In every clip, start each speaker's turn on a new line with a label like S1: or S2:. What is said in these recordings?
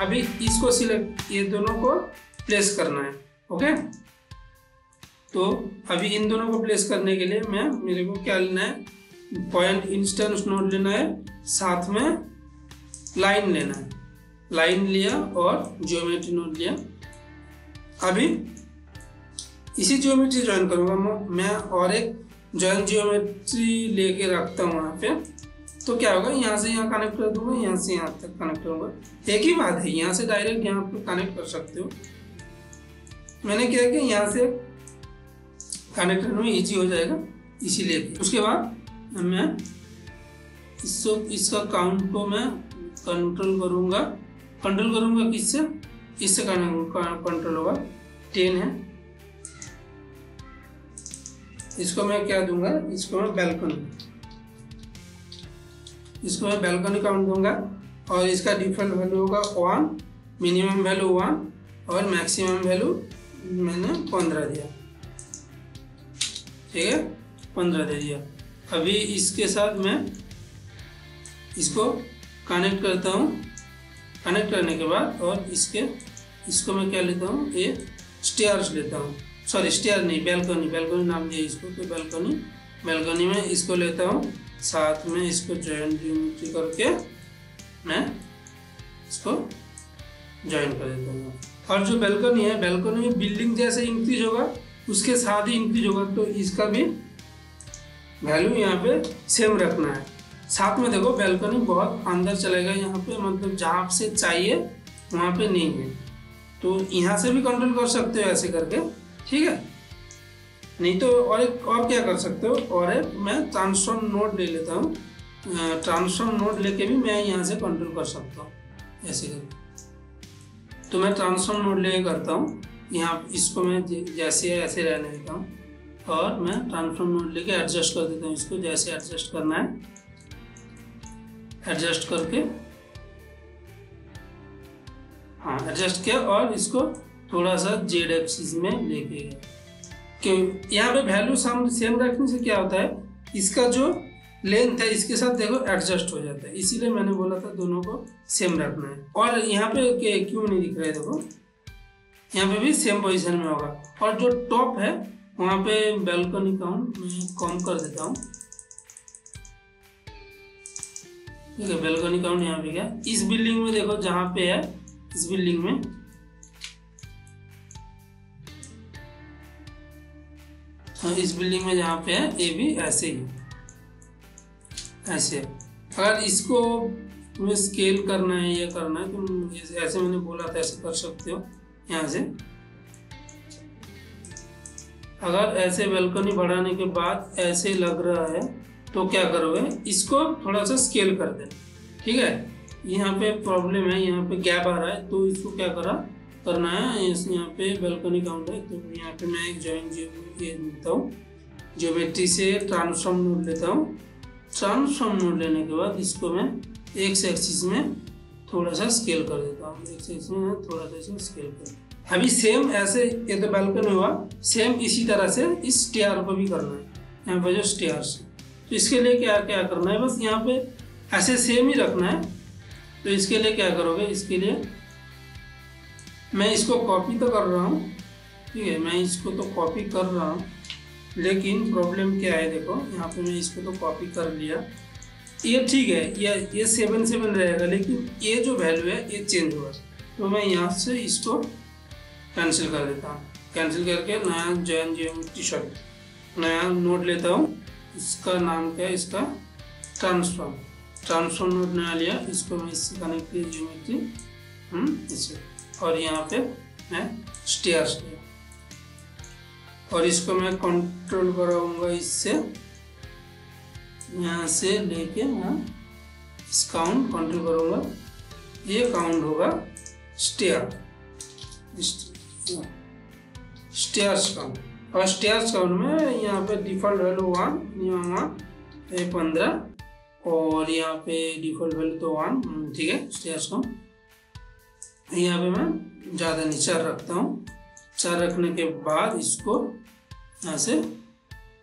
S1: अभी इसको सिलेक्ट ये दोनों को प्लेस करना है ओके तो अभी इन दोनों को प्लेस करने के लिए मैं, मेरे को क्या लेना है? पॉइंट इंस्टेंस नोड लेना है, साथ में लाइन लेना है। लाइन लिया और ज्योमेट्री नोड लिया। अभी इसी ज्योमेट्री ज्वाइन करूँगा, मैं और एक ज्वाइन ज्योमेट्री लेके रखता हूँ वहाँ पे। तो क्या होगा? यहाँ से यहाँ कनेक्ट कर दूँगा, यहाँ से यहाँ तक कनेक्ट करूँगा। एक ही बात है, यहाँ से डायरेक्ट यहाँ पे कनेक्ट कर सकते हो। मैंने क्या किया? यहाँ से कनेक्ट करने में ईजी हो जाएगा, इसीलिए। उसके बाद मैं इसको, इसका काउंट को मैं कंट्रोल करूँगा। कंट्रोल करूँगा किससे? इससे कंट्रोल होगा। टेन है। इसको मैं क्या दूँगा? इसको मैं बैल्कनी इसको मैं बैल्कनी काउंट दूँगा और इसका default value one minimum value one one और मैक्सिमम वैल्यू मैंने पंद्रह दिया। ठीक है? पंद्रह दे दिया। अभी इसके साथ मैं इसको कनेक्ट करता हूँ। कनेक्ट करने के बाद और इसके, इसको मैं क्या लेता हूँ? ये स्टेयर्स लेता हूँ। सॉरी स्टेयर नहीं बैल्कनी बैल्कनी नाम दिया इसको तो बैल्कनी बैल्कनी में इसको लेता हूँ। साथ में इसको ज्योमेट्री करके मैं इसको ज्वाइन कर देता हूँ। और जो बैल्कनी है बैल्कनी में बिल्डिंग जैसे इंक्रीज होगा, उसके साथ ही इंक्रीज होगा तो इसका भी वैल्यू यहाँ पे सेम रखना है। साथ में देखो बेलकनी बहुत अंदर चलेगा यहाँ पे मतलब जहाँ से चाहिए, वहाँ पे नहीं है। तो यहाँ से भी कंट्रोल कर सकते हो ऐसे करके, ठीक है? नहीं तो और एक, और क्या कर सकते हो? और एक, मैं ट्रांसफॉर्म नोड ले लेता हूँ। ट्रांसफॉर्म नोड लेके भी मैं यहाँ से कंट्रोल कर सकता हूँ। ऐसे करके तो मैं ट्रांसफॉर्म नोड ले करता हूँ। यहाँ इसको मैं जैसे है ऐसे रहने देता हूँ। और मैं ट्रांसफॉर्म नोड लेके एडजस्ट कर देता हूँ इसको, जैसे एडजस्ट करना है। एडजस्ट करके। हाँ एडजस्ट किया और इसको थोड़ा सा जेड एक्सिस में लेके गया। क्यों यहाँ पे वैल्यू सम सेम रखने से क्या होता है? इसका जो लेंथ है, इसके साथ देखो एडजस्ट हो जाता है। इसीलिए मैंने बोला था दोनों को सेम रखना है। और यहाँ पे क्यों नहीं दिख रहा है देखो? यहाँ पे भी सेम पोजीशन में होगा। और जो टॉप है, वहाँ पे बैल्कनी काउंट मैं कम कर देता हूँ। ठीक है बैल्कनी काउंट यहाँ पे क्या? इस बिल्डिंग में देखो जहाँ पे है, इस बिल्डिंग में हाँ इस बिल्डिंग में जहाँ पे है, ये भी ऐसे ही। ऐसे। अगर इसको तुम्हें स्केल करना है, या करना है तो ऐसे मैंने बोला था, ऐसे कर सकते हो, यहाँ से। अगर ऐसे बेलकनी बढ़ाने के बाद ऐसे लग रहा है तो क्या करोगे? इसको थोड़ा सा स्केल कर दे। ठीक है? यहाँ पे प्रॉब्लम है, यहाँ पे गैप आ रहा है तो इसको क्या करा? करना है, इस यहाँ पे बेलकनी काउंट है तो यहाँ पे मैं एक जॉइंट ये लेता हूँ। ज्योमेट्री से ट्रांसफॉर्म नोड लेता हूँ। ट्रांसफॉर्म नोड लेने के बाद इसको मैं एक एक्सिस में थोड़ा सा स्केल कर देता हूँ। एक एक्सिस में थोड़ा सा स्केल कर अभी सेम ऐसे ये तो बेलकनी हुआ सेम इसी तरह से इस स्टेयर को भी करना है, यहाँ पे जो स्टेयर्स तो इसके लिए क्या क्या करना है, बस यहाँ पे ऐसे सेम ही रखना है। तो इसके लिए क्या करोगे, इसके लिए मैं इसको कॉपी तो कर रहा हूँ। ठीक है, मैं इसको तो कॉपी कर रहा हूँ। लेकिन प्रॉब्लम क्या है देखो, यहाँ पे मैं इसको तो कॉपी कर लिया। ये ठीक है, ये ये सेवन सेवन रहेगा, लेकिन ये जो वैल्यू है, ये चेंज हुआ। तो मैं यहाँ से इसको कैंसिल कर देता हूँ। कैंसिल करके नया जैन जी सॉरी नया नोट लेता हूँ। इसका नाम क्या है? इसका ट्रांसफॉर्म ट्रांसफॉर्म नोट नया लिया, इसको मैं इससे कनेक्ट किया ज्योमेट्री हम्म इसे। और यहाँ पे मैं स्टेयर्स लिया और इसको मैं कंट्रोल कराऊँगा इससे। यहाँ से लेके मैं इस काउंट कंट्रोल करूँगा। ये काउंट होगा स्टेयर स्टेयर्स काउंट और स्टेयर्स काउंट में यहाँ पे default value one minimum one पंद्रह। और यहाँ पे डिफ़ॉल्ट वैल्यू तो वन ठीक है स्टेयर्स काउंट यहाँ पे मैं ज़्यादा नहीं, चार रखता हूँ। चार रखने के बाद इसको यहाँ से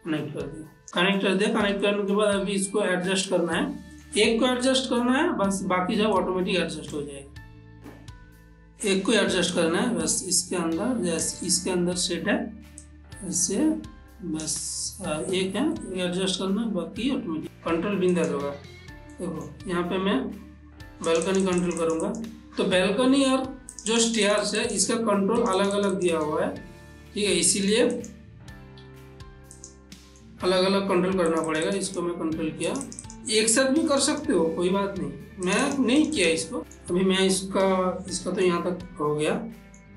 S1: कनेक्ट कर दिया। कनेक्ट कर दिया। कनेक्ट करने के बाद अभी इसको एडजस्ट करना है। एक को एडजस्ट करना है, बस बाकी सब ऑटोमेटिक एडजस्ट हो जाएगा। एक को एडजस्ट करना है, बस इसके अंदर, जैसे इसके अंदर सेट है, ऐसे बस एक है एडजस्ट करना है, बाकी ऑटोमेटिक कंट्रोल बिंदा होगा देखो, यहाँ पे मैं बालकनी कंट्रोल करूँगा। तो बैल्कनी और जो स्टेयर्स है, इसका कंट्रोल अलग अलग दिया हुआ है। ठीक है, इसीलिए अलग अलग कंट्रोल करना पड़ेगा, इसको मैं कंट्रोल किया। एक साथ भी कर सकते हो, कोई बात नहीं। मैं नहीं किया इसको। अभी मैं इसका इसका तो यहाँ तक हो गया।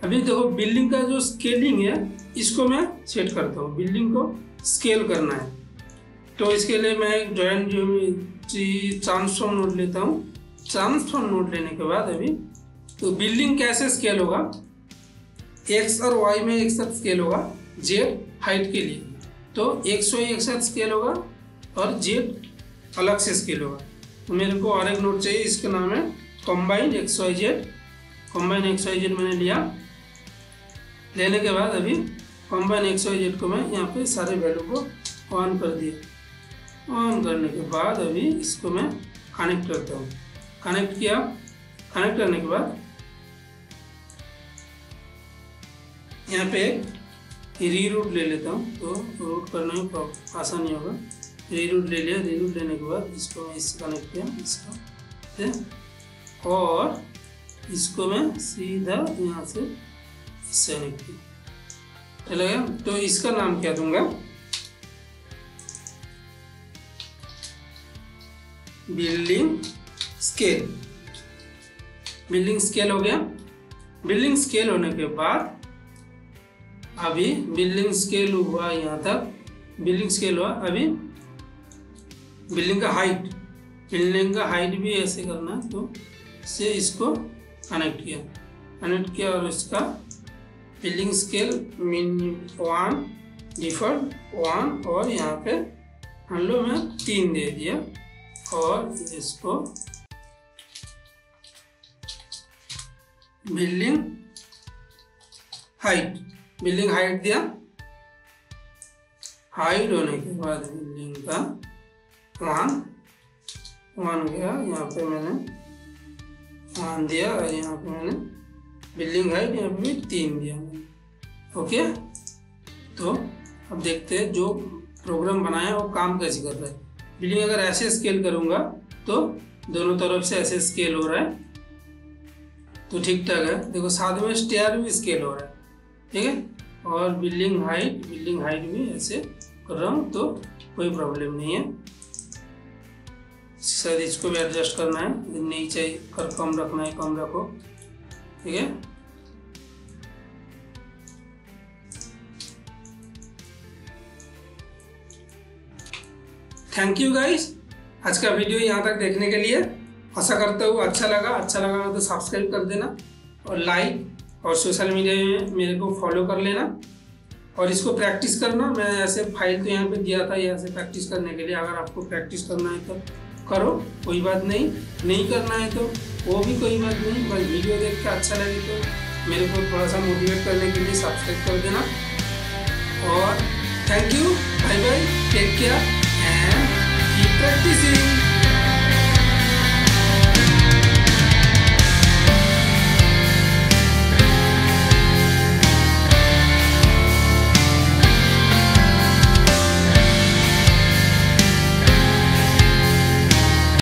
S1: अभी देखो बिल्डिंग का जो स्केलिंग है, इसको मैं सेट करता हूँ। बिल्डिंग को स्केल करना है। तो इसके लिए मैं एक जॉइंट ट्रांसफॉर्म नोट लेता हूँ। ट्रांसफॉर्म नोट लेने के बाद अभी। तो बिल्डिंग कैसे स्केल होगा? एक्स और वाई में एक साथ स्केल होगा जेड हाइट के लिए। तो एक्स वाई एक साथ स्केल होगा और जेड अलग से स्केल होगा। तो मेरे को और एक नोट चाहिए, इसका नाम है combine X Y Z combine X Y Z मैंने लिया। लेने के बाद अभी कॉम्बाइन एक्स वाई जेड को मैं यहाँ पे सारे वैल्यू को ऑन कर दिया। ऑन करने के बाद अभी इसको मैं कनेक्ट करता हूँ। कनेक्ट किया। कनेक्ट करने के बाद यहाँ पे री रूट ले लेता हूँ। तो रूट करने में आसानी होगा। री रूट ले लिया। री रूट लेने के बाद इसको मैं इससे कनेक्ट किया। इसका, ठीक और इसको मैं सीधा यहाँ से इससे कनेक्ट किया। चला गया। तो इसका नाम क्या दूँगा? बिल्डिंग स्केल बिल्डिंग स्केल हो गया। बिल्डिंग स्केल होने के बाद, अभी बिल्डिंग स्केल हुआ यहाँ तक। बिल्डिंग स्केल हुआ, अभी बिल्डिंग का हाइट बिल्डिंग का हाइट भी ऐसे करना तो से इसको कनेक्ट किया। कनेक्ट किया और इसका building scale min one default one और यहाँ पे हम लोग में तीन दे दिया और इसको बिल्डिंग हाइट बिल्डिंग हाइट दिया। हाइट होने के बाद बिल्डिंग का वन वन गया। यहाँ पे मैंने वन दिया और यहाँ पे मैंने बिल्डिंग हाइट यहाँ पे तीन दिया। ओके तो अब देखते हैं जो प्रोग्राम बनाया वो काम कैसे कर रहा है। बिल्डिंग अगर ऐसे स्केल करूँगा तो दोनों तरफ़ से ऐसे स्केल हो रहा है। तो ठीक ठाक है। देखो, साथ में स्टेयर भी स्केल हो रहा है, ठीक है? और बिल्डिंग हाइट बिल्डिंग हाइट भी ऐसे कर रहा हूँ तो कोई प्रॉब्लम नहीं है। शायद इसको भी एडजस्ट करना है नहीं चाहिए। कर कम रखना है, कम रखो, ठीक है? थैंक यू गाइस आज का वीडियो यहाँ तक देखने के लिए। आशा करता हूँ अच्छा लगा अच्छा लगा तो सब्सक्राइब कर देना और लाइक और सोशल मीडिया में मेरे को फॉलो कर लेना और इसको प्रैक्टिस करना। मैं ऐसे फ़ाइल तो यहाँ पे दिया था, यहाँ से प्रैक्टिस करने के लिए। अगर आपको प्रैक्टिस करना है तो करो, कोई बात नहीं। नहीं करना है तो वो भी कोई बात नहीं, बस वीडियो देख के अच्छा लगे तो मेरे को थोड़ा सा मोटिवेट करने के लिए सब्सक्राइब कर देना। और thank you bye bye take care